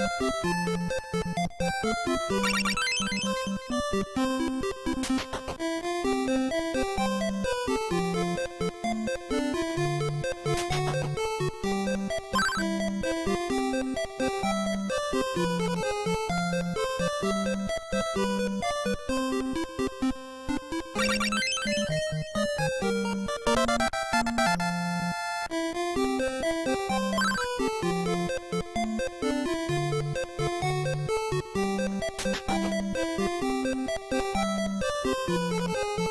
you you